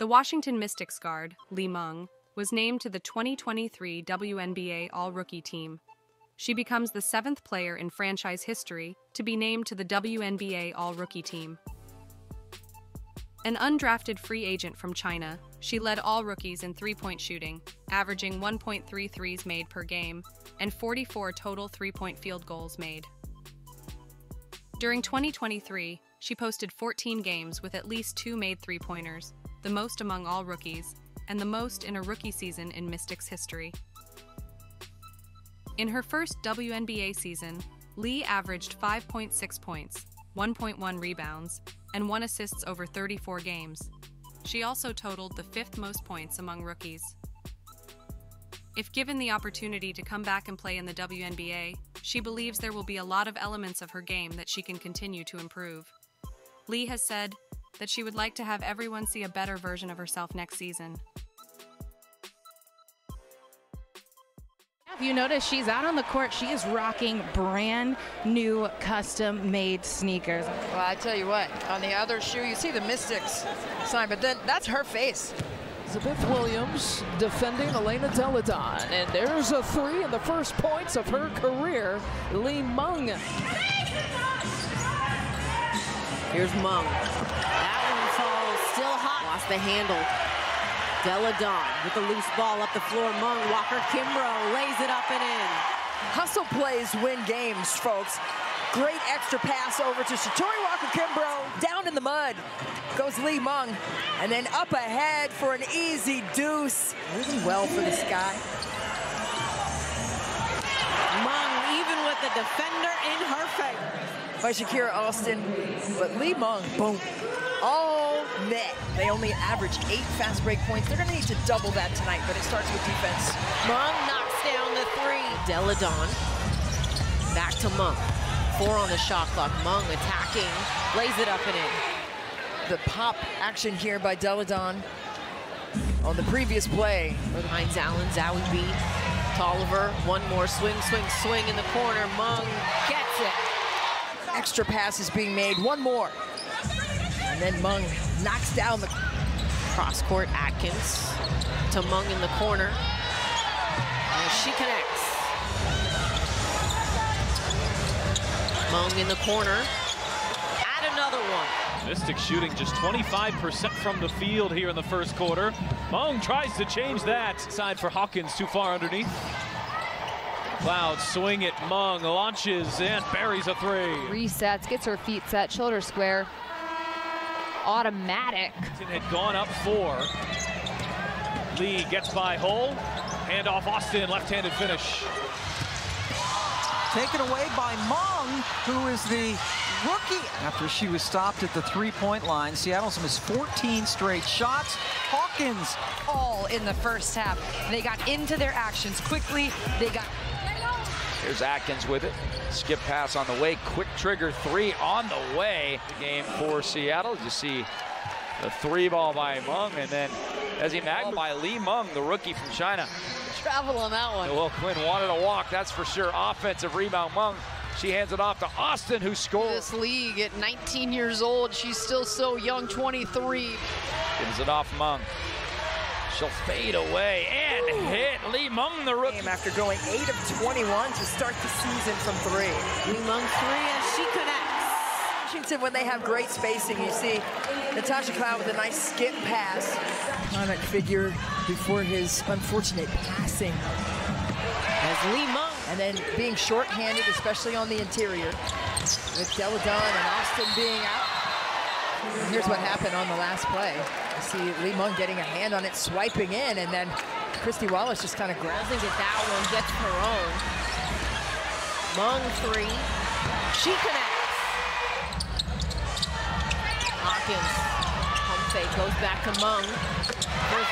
The Washington Mystics guard, Li Meng, was named to the 2023 WNBA All Rookie team. She becomes the seventh player in franchise history to be named to the WNBA All Rookie team. An undrafted free agent from China, she led all rookies in three point shooting, averaging 1.3 threes made per game and 44 total three point field goals made. During 2023, she posted 14 games with at least two made three pointers, the most among all rookies, and the most in a rookie season in Mystics history. In her first WNBA season, Li averaged 5.6 points, 1.1 rebounds, and 1 assists over 34 games. She also totaled the fifth most points among rookies. If given the opportunity to come back and play in the WNBA, she believes there will be a lot of elements of her game that she can continue to improve. Li has said that she would like to have everyone see a better version of herself next season. If you notice, she's out on the court. She is rocking brand new custom made sneakers. Well, I tell you what, on the other shoe, you see the Mystics sign, but then that's her face. Elizabeth Williams defending Elena Delle Donne. And there's a three and the first points of her career, Li Meng. Here's Meng. That one falls still hot. Lost the handle. Delle Donne with the loose ball up the floor. Meng, Walker Kimbrough lays it up and in. Hustle plays win games, folks. Great extra pass over to Shatori Walker Kimbrough. Down in the mud goes Li Meng. And then up ahead for an easy deuce. Moving well for this guy. The defender in her face. By Shakira Austin. But Li Meng, boom. All net. They only average eight fast break points. They're going to need to double that tonight, but it starts with defense. Meng knocks down the three. Delle Donne, Back to Meng. Four on the shot clock. Meng attacking. Lays it up and in. The pop action here by Delle Donne on the previous play. Behind Allen, Zowie B. Toliver, one more swing, swing, swing in the corner. Meng gets it. Extra pass is being made. One more. And then Meng knocks down the cross court. Atkins to Meng in the corner. And she connects. Meng in the corner. Add another one. Mystic shooting just 25% from the field here in the first quarter. Meng tries to change that. Side for Hawkins, too far underneath. Cloud swing it, Meng launches and buries a three. Resets, gets her feet set, shoulder square. Automatic. Had gone up four. Li gets by Hole. Hand off Austin, left-handed finish. Taken away by Meng, who is the rookie after she was stopped at the three-point line. Seattle's missed 14 straight shots. Hawkins all in the first half. They got into their actions quickly. They got Here's Atkins with it. Skip pass on the way. Quick trigger three on the way. The game for Seattle. You see the three ball by Meng and then Ezi Magbegor by Li Meng, the rookie from China. Travel on that one. Well, Quinn wanted a walk, that's for sure. Offensive rebound, Meng. She hands it off to Austin, who scores. This league at 19 years old, she's still so young, 23. Gives it off Meng. She'll fade away and Ooh. hit Li Meng, the rookie. After going 8 of 21 to start the season from three. Li Meng three and she connects. Washington, when they have great spacing, you see Natasha Cloud with a nice skip pass. Conrad figure before his unfortunate passing. As Li Meng. And then being short-handed, especially on the interior, with Delle Donne and Austin being out. Here's what happened on the last play. You see Li Meng getting a hand on it, swiping in, and then Kristy Wallace just kind of grabs Doesn't get that one, gets her own. Meng three. She connects. Hawkins. Fake goes back to Meng for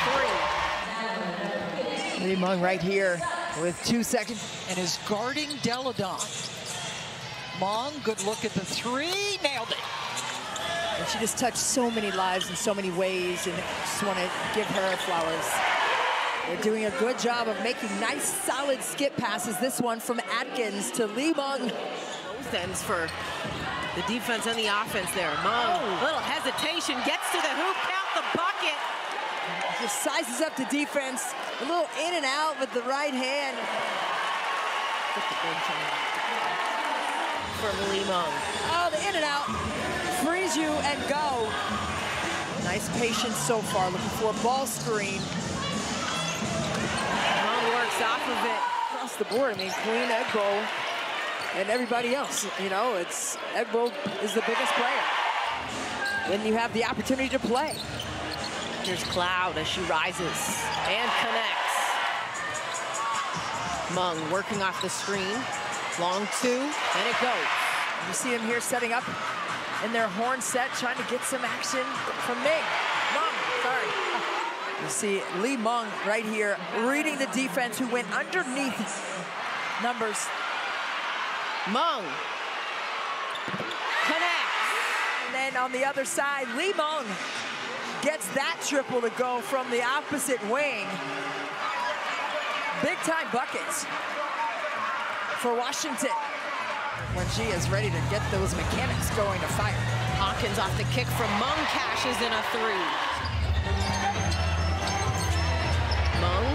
three. Li Meng right here with two seconds. And is guarding Delle Mong, good look at the three, nailed it. And she just touched so many lives in so many ways, and just want to give her flowers. They're doing a good job of making nice, solid skip passes. This one from Atkins to Li Meng. Both ends for the defense and the offense there. Meng, oh. little hesitation, gets to the hoop, count the bucket. Just sizes up the defense. A little in and out with the right hand. From Li Meng. Oh, the in and out. Freeze you and go. Nice patience so far. Looking for a ball screen. Meng works off of it. Across the board. I mean, Queen, Egbo, and everybody else. You know, it's Egbo is the biggest player. Then you have the opportunity to play. Here's Cloud as she rises and connects. Meng working off the screen. Long two, and it goes. You see him here setting up in their horn set, trying to get some action from Ming. Meng, sorry. You see Li Meng right here, reading the defense who went underneath numbers. Meng connects. And then on the other side, Li Meng gets that triple to go from the opposite wing. Big time buckets for Washington when she is ready to get those mechanics going to fire. Hawkins off the kick from Meng cashes in a three. Meng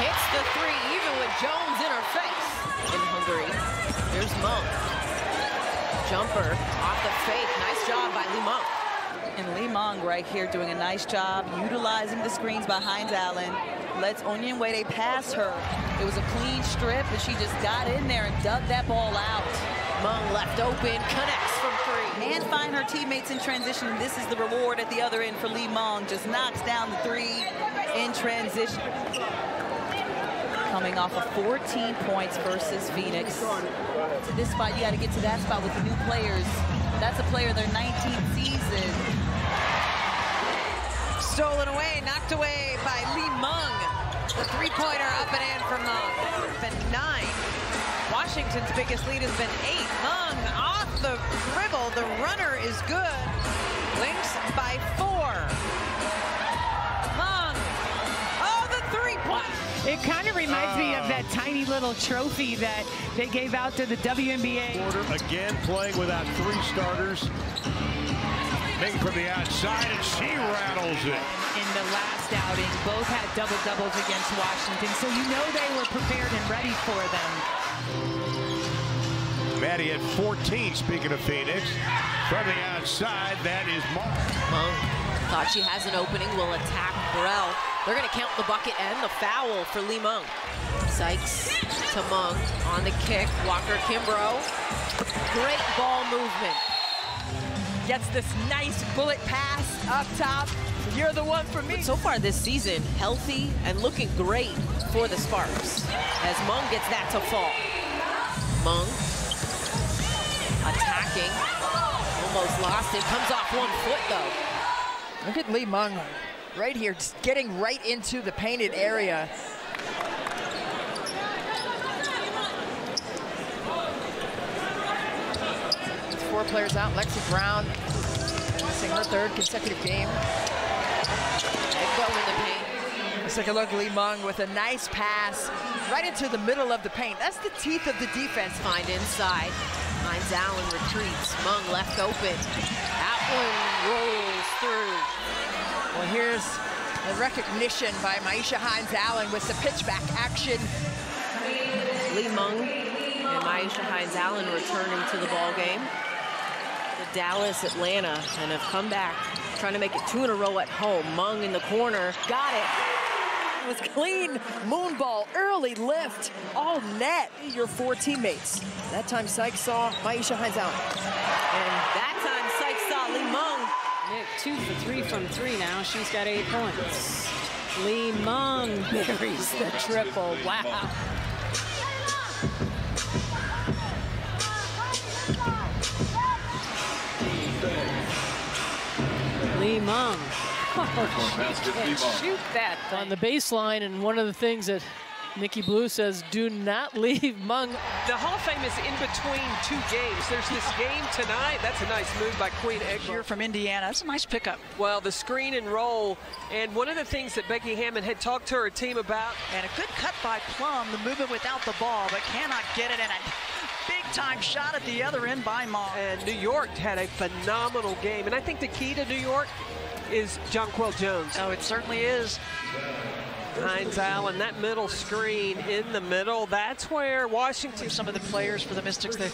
hits the three even with Jones in her face in Hungary. Here's Meng. Jumper off the fake. Nice job by Li Meng. And Li Meng right here doing a nice job utilizing the screens behind Allen. Lets Onion Wade pass her. It was a clean strip, but she just got in there and dug that ball out. Meng left open, connects from three. And find her teammates in transition. This is the reward at the other end for Li Meng. Just knocks down the three in transition. Coming off of 14 points versus Phoenix. To this spot, you got to get to that spot with the new players. That's a player their 19th season. Stolen away, knocked away by Li Meng. The three-pointer up and in for Meng. Been nine. Washington's biggest lead has been eight. Meng off the dribble. The runner is good. Lynx by four. Meng. Oh, the three-point. It kind of reminds me of oh. that tiny little trophy that they gave out to the WNBA. Again playing without three starters. Ming from the outside, and she rattles it. In the last outing, both had double doubles against Washington, so you know they were prepared and ready for them. Maddie at 14, speaking of Phoenix. From the outside, that is Mark. Meng thought she has an opening, will attack Burrell. They're going to count the bucket and the foul for Li Meng. Sykes to Meng on the kick. Walker Kimbrough. Great ball movement. Gets this nice bullet pass up top. You're the one for me. But so far this season, healthy and looking great for the Sparks. As Meng gets that to fall. Meng attacking. Almost lost it. Comes off one foot though. Look at Li Meng right here, just getting right into the painted area. Four players out. Lexi Brown missing her third consecutive game. Egbo in the paint. Let's take a look at Li Meng with a nice pass right into the middle of the paint. That's the teeth of the defense. Find inside. Finds Allen, retreats. Meng left open. That one rolls through. Well, here's the recognition by Myisha Hines Allen with the pitchback action. Li Meng and Myisha Hines Allen returning to the ball game. The Dallas, Atlanta, and have come back trying to make it two in a row at home. Meng in the corner, got it. It was clean moon ball, early lift, all net. Your four teammates. That time Sykes saw Myisha Hines Allen. And that time Sykes saw Li Meng. Nick, two for three from three now. She's got eight points. Li Meng buries the triple. Wow. Li Meng. Oh, she can shoot that thing. On the baseline, and one of the things that Nikki Blue says, do not leave Meng. The Hall of Fame is in between two games. There's this game tonight. That's a nice move by Queen Egbo. You're from Indiana. That's a nice pickup. Well, the screen and roll. And one of the things that Becky Hammon had talked to her team about. And a good cut by Plum, the movement without the ball, but cannot get it. in. a big-time shot at the other end by Meng. And New York had a phenomenal game. And I think the key to New York is Jonquel Jones. Oh, it certainly is. Hines Allen, that middle screen in the middle, that's where Washington. Some of the players for the Mystics, they,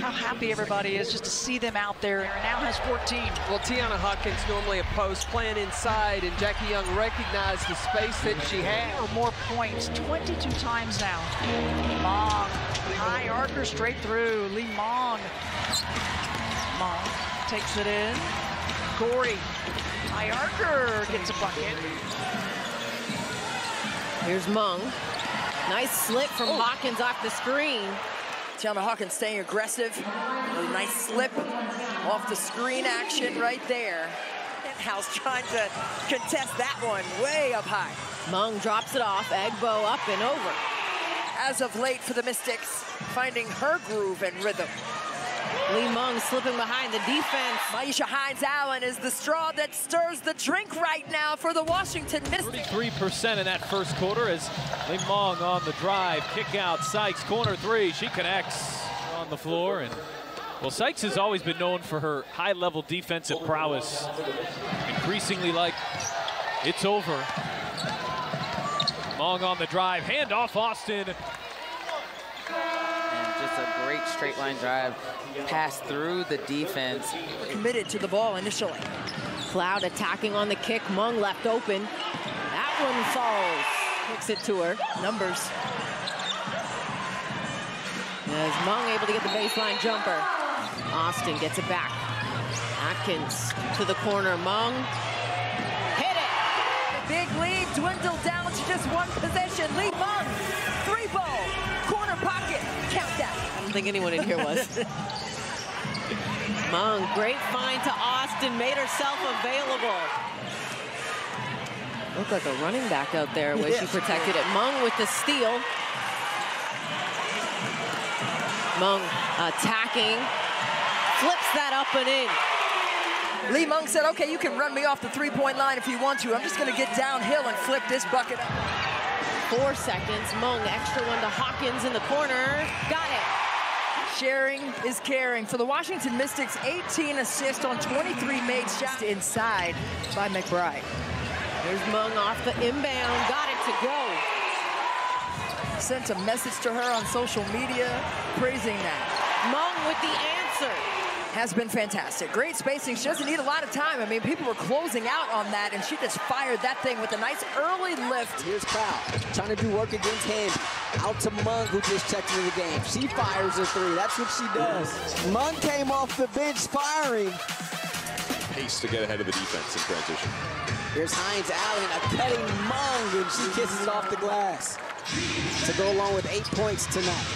how happy everybody is just to see them out there. And now has 14. Well, Tianna Hawkins normally a post playing inside, and Jackie Young recognized the space that she had. Or more points, 22 times now. Meng, high archer straight through. Li Meng. Meng takes it in. Gorey, high archer gets a bucket. Here's Meng. Nice slip from oh. Hawkins off the screen. Tianna Hawkins staying aggressive. Really nice slip off the screen action right there. House trying to contest that one way up high. Meng drops it off. Egbo up and over. As of late for the Mystics, finding her groove and rhythm. Li Meng slipping behind the defense. Myisha Hines Allen is the straw that stirs the drink right now for the Washington Mystics. 33% in that first quarter as Li Meng on the drive. Kick out Sykes, corner three. She connects on the floor. and Well, Sykes has always been known for her high-level defensive prowess. Increasingly like it's over. Meng on the drive. Hand off Austin a great straight line drive, pass through the defense. Committed to the ball initially. Cloud attacking on the kick, Meng left open. That one falls, kicks it to her. Numbers. As Meng able to get the baseline jumper. Austin gets it back. Atkins to the corner, Meng. Hit it! Big lead dwindled down to just one possession. Li Meng, three ball, countdown don't think anyone in here was. Meng, great find to Austin, made herself available. Looked like a running back out there where she protected it. Meng with the steal. Meng uh, attacking, flips that up and in. Li Meng said, okay, you can run me off the three-point line if you want to. I'm just going to get downhill and flip this bucket up. Four seconds. Meng, extra one to Hawkins in the corner. Got it. Sharing is caring. For the Washington Mystics, 18 assists on 23 made shots inside by McBride. There's Meng off the inbound, got it to go. Sent a message to her on social media praising that. Meng with the answer has been fantastic. Great spacing. She doesn't need a lot of time. I mean, people were closing out on that, and she just fired that thing with a nice early lift. Here's Powell trying to do work against Hamby. Out to Meng, who just checked into the game. She fires a three. That's what she does. Meng came off the bench firing. Pace to get ahead of the defense in transition. Here's Hines Allen, a cutting Meng, and she kisses off the glass to go along with eight points tonight.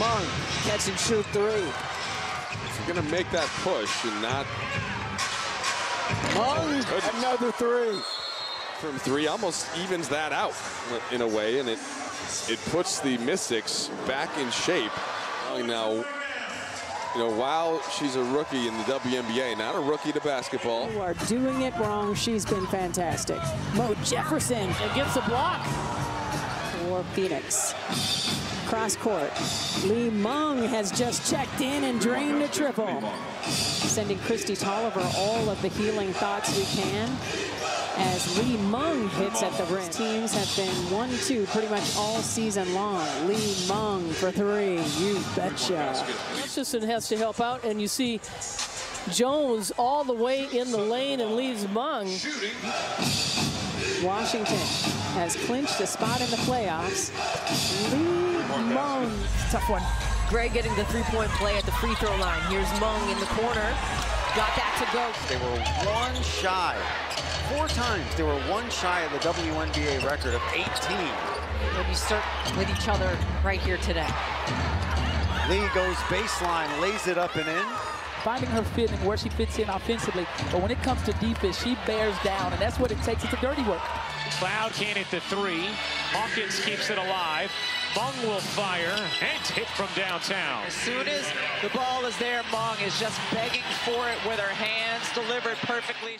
Meng, catch and shoot three going to make that push and not. Oh, another three. From three, almost evens that out in a way, and it it puts the Mystics back in shape. Now, you know, while she's a rookie in the WNBA, not a rookie to basketball. You are doing it wrong. She's been fantastic. Mo Jefferson gets a block for Phoenix cross court. Li Meng has just checked in and drained a triple. Sending Kristi Toliver all of the healing thoughts we can as Li Meng hits at the rim. Teams have been 1-2 pretty much all season long. Li Meng for three, you betcha. Hutchison has to help out, and you see Jones all the way in the lane and leaves Meng. Washington has clinched a spot in the playoffs. Li Meng. Tough one. Gray getting the three-point play at the free throw line. Here's Meng in the corner. Got that to go. They were one shy. Four times they were one shy of the WNBA record of 18. They'll be certain with each other right here today. Li goes baseline, lays it up and in finding her fit and where she fits in offensively. But when it comes to defense, she bears down, and that's what it takes. It's a dirty work. Cloud can't hit the three. Hawkins keeps it alive. Meng will fire and hit from downtown. As soon as the ball is there, Meng is just begging for it with her hands delivered perfectly.